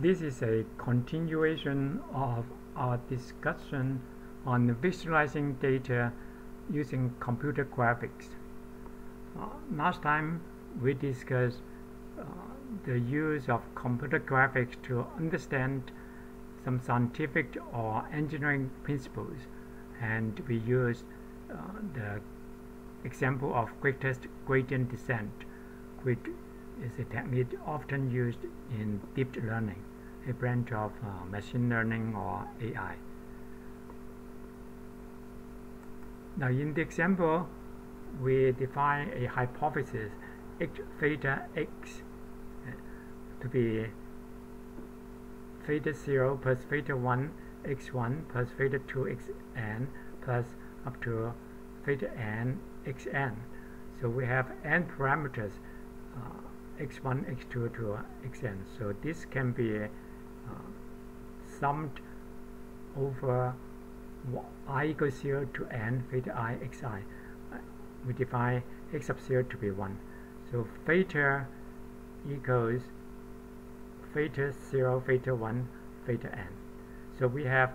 This is a continuation of our discussion on visualizing data using computer graphics. Uh, last time we discussed uh, the use of computer graphics to understand some scientific or engineering principles and we used uh, the example of greatest gradient descent which is a technique often used in deep learning, a branch of uh, machine learning or AI. Now in the example, we define a hypothesis h theta x uh, to be theta 0 plus theta 1 x1 plus theta 2 xn plus up to theta n xn. So we have n parameters uh, x1, x2 to xn. So this can be uh, summed over i equals 0 to n theta i xi. We define x sub 0 to be 1. So theta equals theta 0, theta 1, theta n. So we have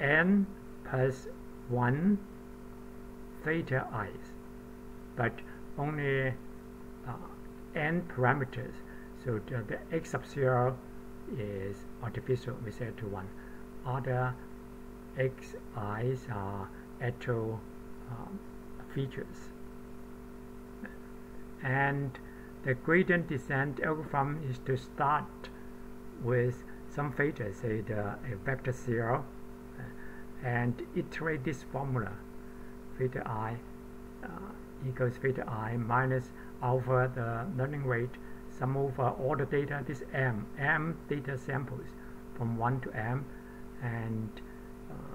n plus 1 theta i's, but only uh, n parameters. So the, the x sub 0 is artificial, we set to 1. Other x xi's are actual um, features. And the gradient descent algorithm is to start with some theta, say the vector 0, and iterate this formula, theta i uh, equals theta i minus alpha the learning rate sum over all the data this m m data samples from 1 to m and uh,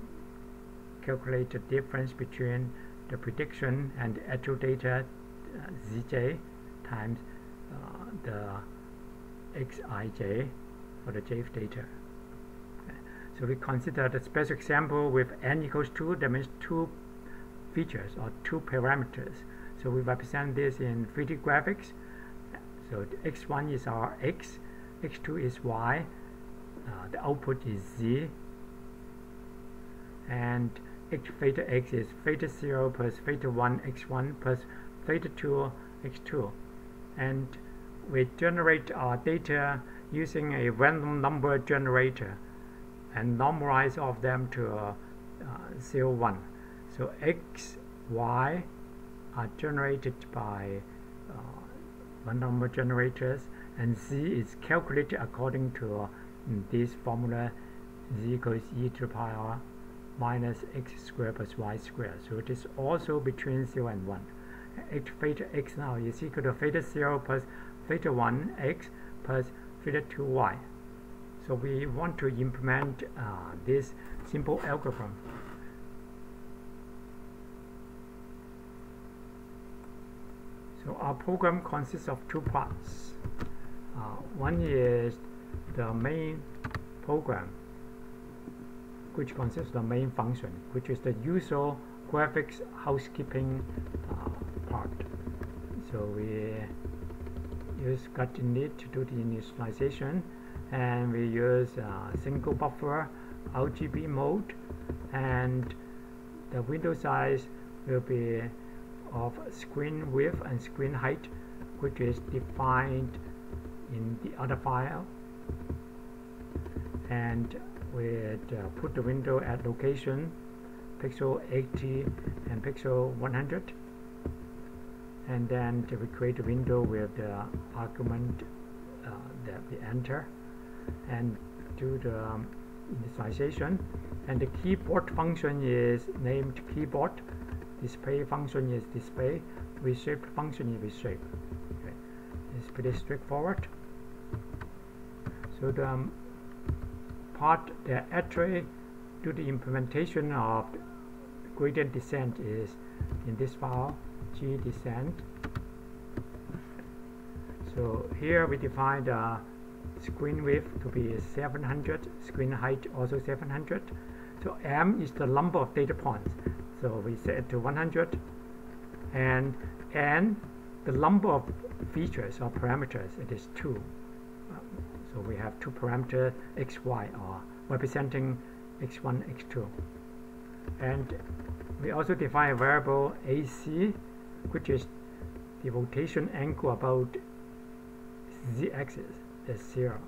calculate the difference between the prediction and the actual data uh, zj times uh, the xij for the jth data. So we consider the special example with n equals 2 that means two features or two parameters so we represent this in 3D graphics. So x1 is our x, x2 is y, uh, the output is z, and x theta x is theta 0 plus theta 1 x1 plus theta 2 x2. And we generate our data using a random number generator and normalize of them to uh, uh, 0, 1. So x, y, are generated by uh, one number generators and z is calculated according to uh, this formula z equals e to the power minus x squared plus y squared. So it is also between 0 and 1. h theta x now is equal to theta 0 plus theta 1 x plus theta 2 y. So we want to implement uh, this simple algorithm So our program consists of two parts. Uh, one is the main program, which consists of the main function, which is the usual graphics housekeeping uh, part. So we use init to do the initialization, and we use uh, single buffer RGB mode, and the window size will be of screen width and screen height which is defined in the other file. And we uh, put the window at location pixel 80 and pixel 100 and then we create a window with the argument uh, that we enter and do the um, initialization. And the keyboard function is named keyboard display function is display reshape function is reshape. Okay. it's pretty straightforward. So the um, part that actually do the implementation of gradient descent is in this file g descent. So here we define the screen width to be 700 screen height also 700 so m is the number of data points so we set to 100 and and the number of features or parameters it is 2 um, so we have two parameters x, y are representing x1, x2. And we also define a variable AC, which is the rotation angle about z-axis is zero.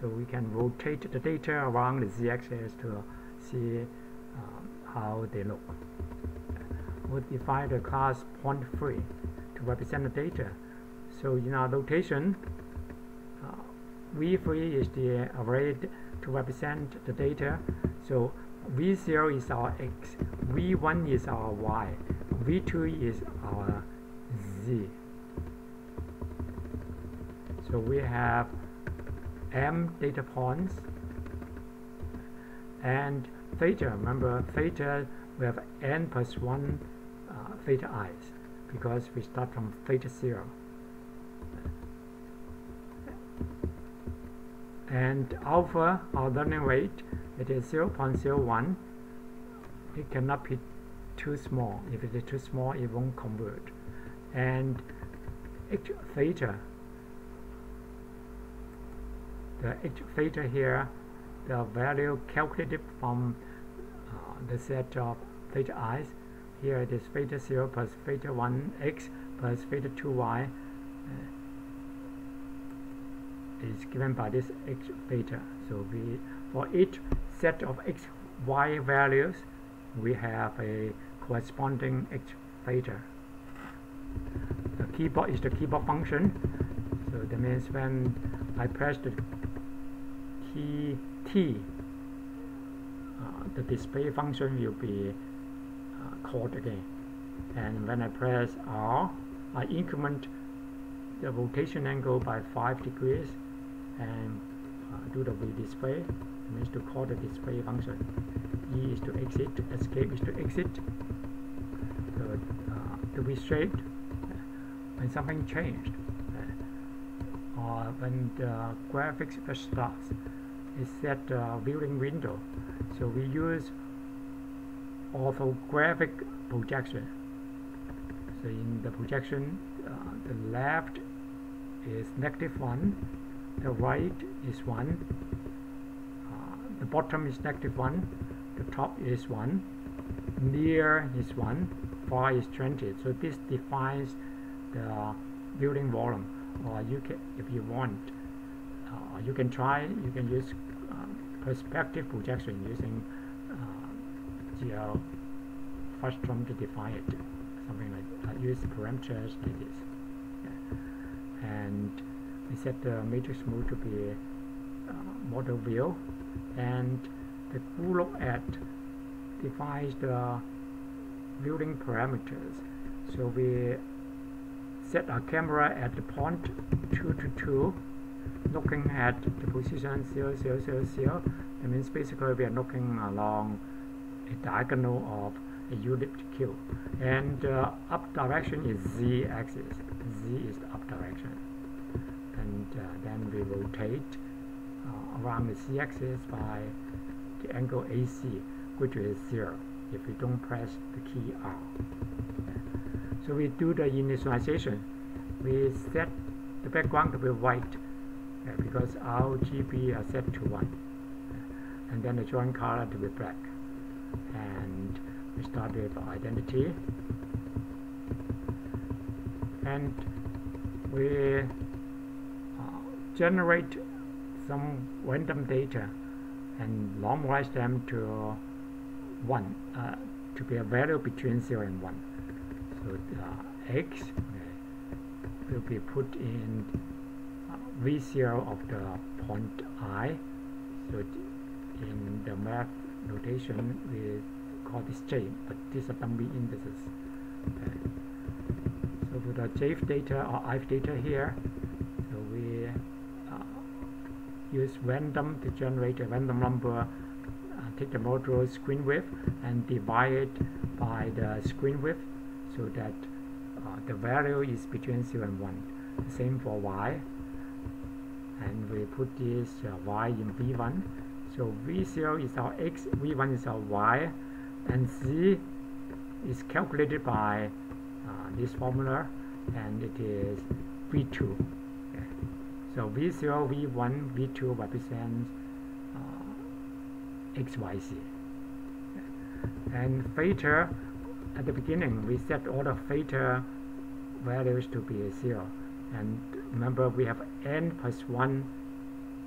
So we can rotate the data around the z-axis to see um, how they look. We'll define the class point free to represent the data. So in our notation, uh, V3 is the array to represent the data. So V0 is our x, V1 is our y, V2 is our z. So we have m data points and theta. Remember theta we have n plus 1 uh, theta i's because we start from theta 0. And alpha, our learning rate, it is 0 0.01. It cannot be too small. If it is too small, it won't convert. And h theta, the h theta here, the value calculated from uh, the set of theta i's. Here it is theta 0 plus theta 1x plus theta 2y uh, is given by this x theta. So we for each set of x y values we have a corresponding x theta. The keyboard is the keyboard function. So that means when I press the key T, uh, the display function will be uh, again. And when I press R, I increment the rotation angle by 5 degrees and uh, do the redisplay. It means to call the display function. E is to exit, escape is to exit. So uh, to be straight when something changed uh, or when the graphics starts set uh, viewing window. So we use orthographic projection. So in the projection, uh, the left is negative 1, the right is 1, uh, the bottom is negative 1, the top is 1, near is 1, far is 20. So this defines the viewing volume or you can, if you want, uh, you can try, you can use uh, perspective projection using uh, GL Frustum to define it, something like I use parameters like this. Yeah. And we set the matrix mode to be uh, model view and the look at defines the viewing parameters. So we set our camera at the point 2 to 2 looking at the position 0, 0, 0, 0. That means basically we are looking along a diagonal of a unit cube And uh, up direction is Z axis. Z is the up direction. And uh, then we rotate uh, around the Z axis by the angle AC, which is 0 if we don't press the key R. So we do the initialization. We set the background to be white uh, because RGB are set to 1. And then the joint color to be black. And we start with identity. And we uh, generate some random data and normalize them to 1, uh, to be a value between 0 and 1. So uh, x will be put in uh, v0 of the point i. So in the math notation we call this j, but these are dummy indices. Okay. So for the j data or i data here, so we uh, use random to generate a random number uh, take the module screen width and divide it by the screen width so that uh, the value is between 0 and 1. Same for y. And we put this uh, y in v1. So v0 is our x, v1 is our y, and z is calculated by uh, this formula, and it is v2. Okay. So V0, V1, V2 represents uh, X, Y, Z. And theta, at the beginning, we set all the theta values to be 0. And remember, we have n plus 1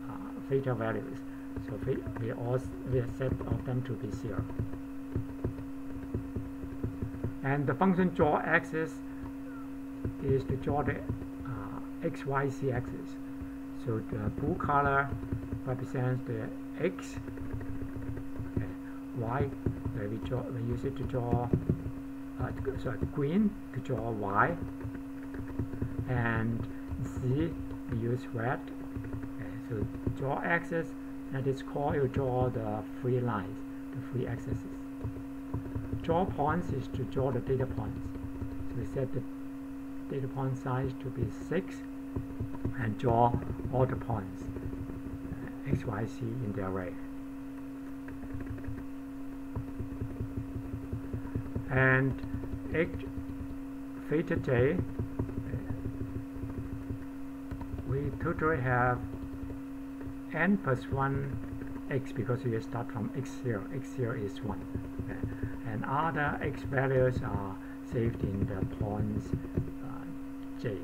uh, theta values. So we, we all we set of them to be 0. And the function draw axis is to draw the uh, XYZ axis. So the blue color represents the X, okay. Y, where we, draw, we use it to draw, uh, sorry, green to draw Y, and Z we use red. Okay. So draw axis, and it's called you draw the free lines, the free axes. Draw points is to draw the data points. So we set the data point size to be 6 and draw all the points uh, x, y, z in the array. And x theta j, uh, we totally have n plus 1 x because we start from x0, x0 is 1. Okay. And other x values are saved in the points uh, j.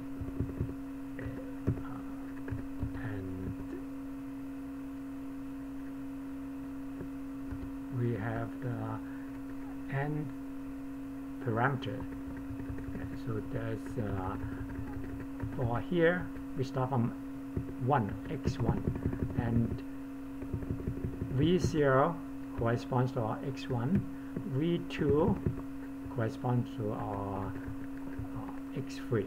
we have the n parameter. Okay, so there's uh, for here we start from 1 x1 and v0 corresponds to our x1 v2 corresponds to our uh, x3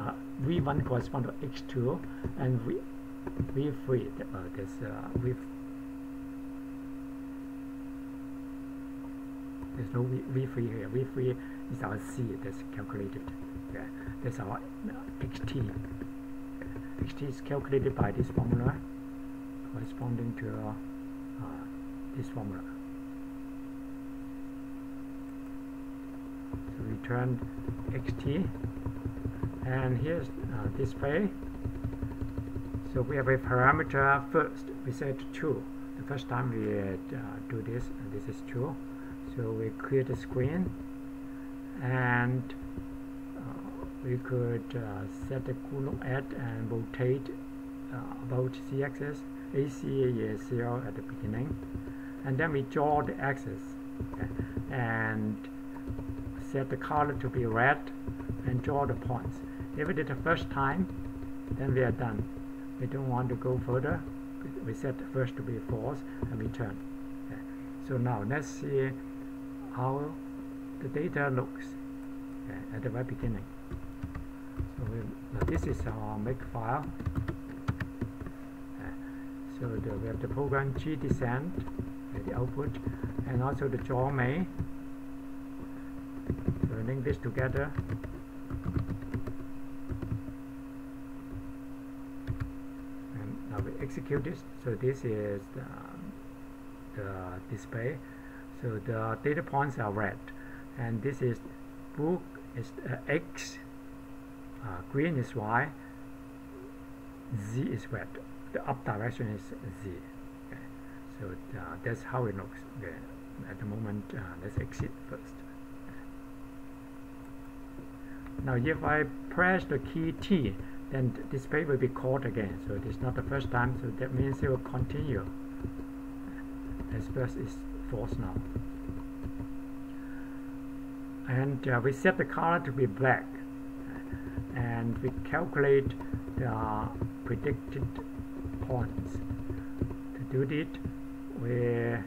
uh, v1 corresponds to x2 and v v3 uh, there's uh, v There's no v, v3 here. v3 is our c that's calculated. That's our xt. xt is calculated by this formula corresponding to uh, this formula. So return xt and here's uh, display. So we have a parameter first. We set 2. The first time we uh, do this, this is 2 so we create a screen and we could uh, set the gluLookAt and rotate uh, about z-axis AC is 0 at the beginning. And then we draw the axis. Okay, and set the color to be red and draw the points. If we did the first time then we are done. We don't want to go further. We set the first to be false and return okay. so now let's see how the data looks at the very beginning. So we, this is our make file. so the, we have the program gdescent, the output, and also the draw main. So link this together. And now we execute this. So this is the, the display so the data points are red and this is book is uh, X uh, green is Y Z is red the up direction is Z. Okay. so uh, that's how it looks. Okay. at the moment uh, let's exit first. Now if I press the key T then the display will be called again. So it is not the first time. So that means it will continue. As first is false now. And uh, we set the color to be black and we calculate the predicted points to do it we uh,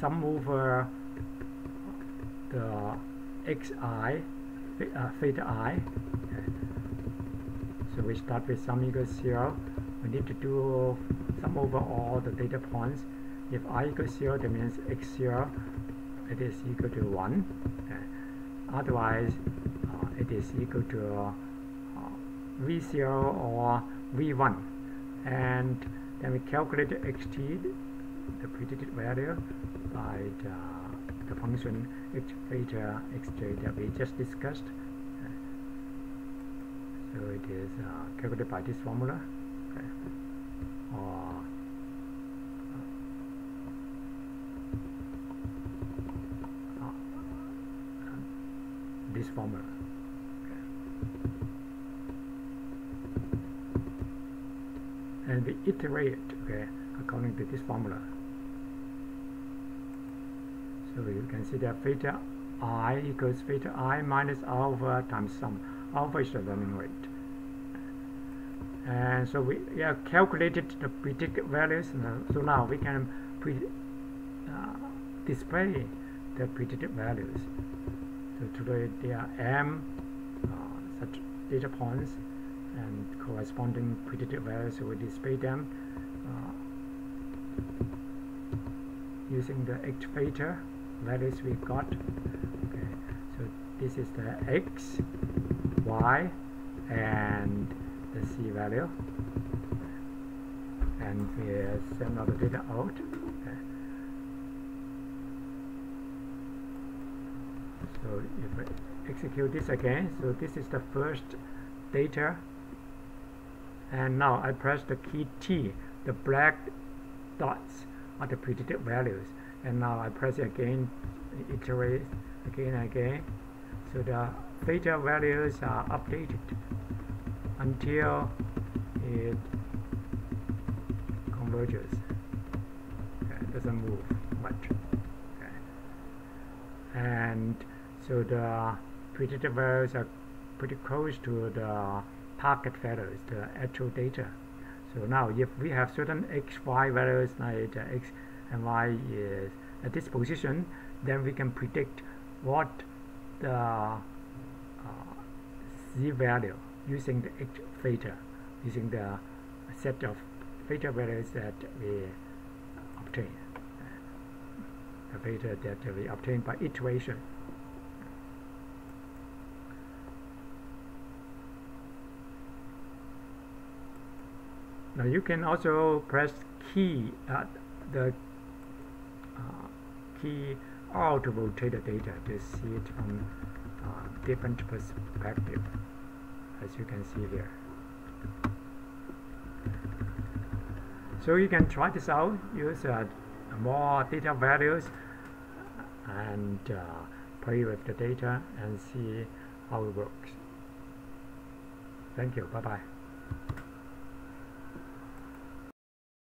sum over the xi uh, theta i. So we start with sum equals 0 we need to do sum over all the data points. If i equals 0 that means x0 it is equal to 1 uh, otherwise uh, it is equal to uh, v0 or v1 and then we calculate xt the predicted value by the, the function x theta xj that we just discussed. So it is uh, calculated by this formula. Okay uh, uh, this formula and we iterate okay according to this formula. So you can see that theta i equals theta i minus alpha times sum. Alpha is the learning rate. And so we yeah, calculated the predicted values. So now we can pre uh, display the predicted values so today there are m uh, such data points and corresponding predicted values so we display them uh, using the h theta values we got. Okay so this is the x y and the c value. And we send all the data out okay. So if I execute this again so this is the first data. And now I press the key T the black dots are the predicted values. And now I press it again iterate again and again. So the theta values are updated until it converges. Okay, it doesn't move much. Okay. and so the predicted values are pretty close to the target values, the actual data. So now if we have certain x, y values like uh, x and y is at this position, then we can predict what the uh, z value using the h theta, using the set of theta values that we obtain, the theta that we obtain by iteration. Now you can also press key uh, the uh, key R to rotate the data to see it from uh, different perspective as you can see here. So you can try this out, use uh, more data values and uh, play with the data and see how it works. Thank you. Bye-bye.